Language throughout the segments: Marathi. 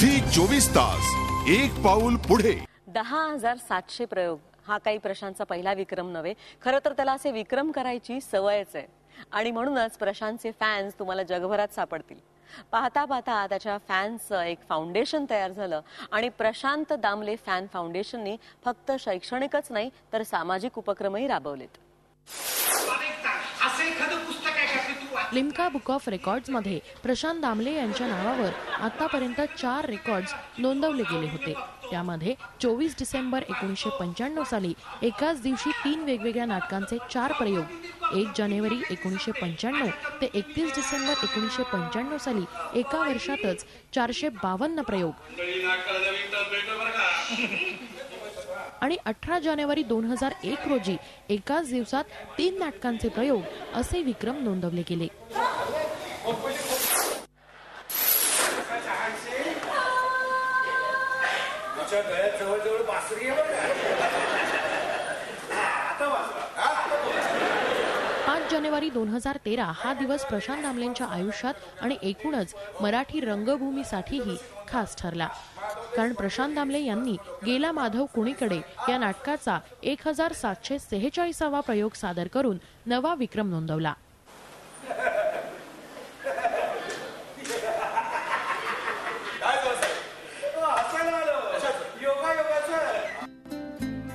झी चोवीस तास एक पाऊल पुढे. दहा हजार सातशे प्रयोग हा काही प्रशांतचा पहिला विक्रम नव्हे. खरं तर त्याला असे विक्रम करायची सवयच आहे. आणि म्हणूनच प्रशांतचे फॅन्स तुम्हाला जगभरात सापडतील. पाहता पाहता त्याच्या फॅन्सचं एक फाउंडेशन तयार झालं. आणि प्रशांत दामले फॅन फाउंडेशननी फक्त शैक्षणिकच नाही तर सामाजिक उपक्रमही राबवलेत असं एखादं पुस्तक आहे का ते तू वाच लिम्का बुक ऑफ रेकॉर्ड्समध्ये प्रशांत दामले यांच्या नावावर आतापर्यंत चार रेकॉर्ड्स नोंदवले गेले होते. त्यामध्ये चोवीस डिसेंबर एकोणीसशे पंच्याण्णव साली एकाच दिवशी तीन वेगवेगळ्या नाटकांचे चार प्रयोग एक जानेवारी एकोणीसशे पंच्याण्णव ते एकतीस डिसेंबर एकोणीसशे पंच्याण्णव साली एका वर्षातच चारशे बावन्न प्रयोग. आणि अठरा जानेवारी दोन हजार एक रोजी एकाच दिवसात तीन नाटकांचे प्रयोग असे विक्रम नोंदवले गेले. पाच जानेवारी दोन हजार तेरा हा दिवस प्रशांत दामलेंच्या आयुष्यात आणि एकूणच मराठी रंगभूमीसाठीही खास ठरला. कारण प्रशांत दामले यांनी गेला माधव कुणीकडे या नाटकाचा एक हजार सातशे सेहेचाळीसावा प्रयोग सादर करून नवा विक्रम नोंदवला.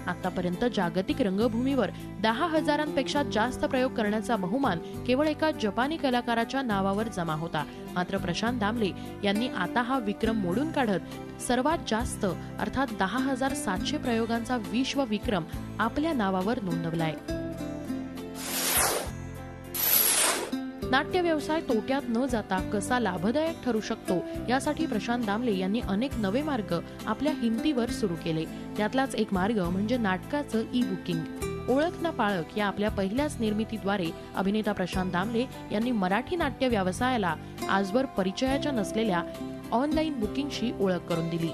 आतापर्यंत जागतिक रंगभूमीवर दहा हजारांपेक्षा जास्त प्रयोग करण्याचा बहुमान केवळ एका जपानी कलाकाराच्या नावावर जमा होता. मात्र प्रशांत दामले यांनी आता हा विक्रम मोडून काढत सर्वात जास्त अर्थात दहा हजार सातशे प्रयोगांचा विश्व विक्रम आपल्या नावावर नोंदवलाय. नाट्य व्यवसाय तोट्यात न जाता कसा लाभदायक ठरू शकतो यासाठी प्रशांत दामले यांनी अनेक नवे मार्ग आपल्या हिमतीवर सुरू केले. त्यातलाच एक मार्ग म्हणजे नाटकाचं ई बुकिंग ओळख ना पाळक या आपल्या पहिल्याच निर्मितीद्वारे अभिनेता प्रशांत दामले यांनी मराठी नाट्य व्यवसायाला आजवर परिचयाच्या नसलेल्या ऑनलाईन बुकिंगशी ओळख करून दिली.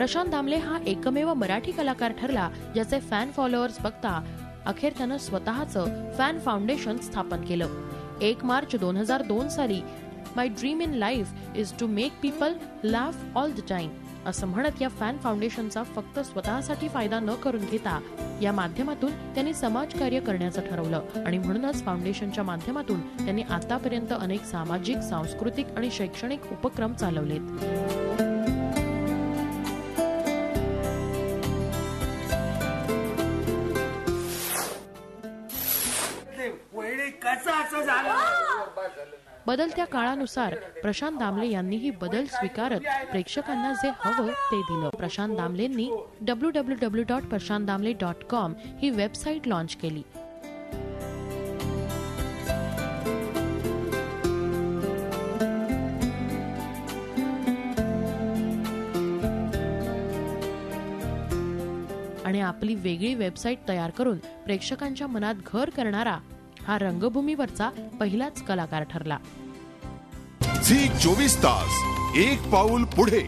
प्रशांत दामले हा एकमेव मराठी कलाकार ठरला ज्याचे फॅन फॉलोअर्स बघता अखेर त्यानं स्वतःचं फॅन फाउंडेशन स्थापन केलं. एक मार्च दोन हजार दोन साली my dream in life is to make people laugh all the time असं म्हणत या फॅन फाउंडेशनचा फक्त स्वतःसाठी फायदा न करून घेता या माध्यमातून त्यांनी समाजकार्य करण्याचं ठरवलं. आणि म्हणूनच फाउंडेशनच्या माध्यमातून त्यांनी आतापर्यंत अनेक सामाजिक सांस्कृतिक आणि शैक्षणिक उपक्रम चालवलेत. बदलत्या काळानुसार प्रशांत दामले यांनीही बदल स्वीकारत प्रेक्षकांना जे हवं ते दिलं. Prashant दामलेंनी W W W dot Prashant Damle dot com ही वेबसाईट लॉन्च केली. आणि आपली वेगळी वेबसाईट तयार करून प्रेक्षकांच्या मनात घर करणारा हा रंगभूमीवरचा पहिलाच कलाकार ठरला. झी चोवीस तास एक पाऊल पुढे.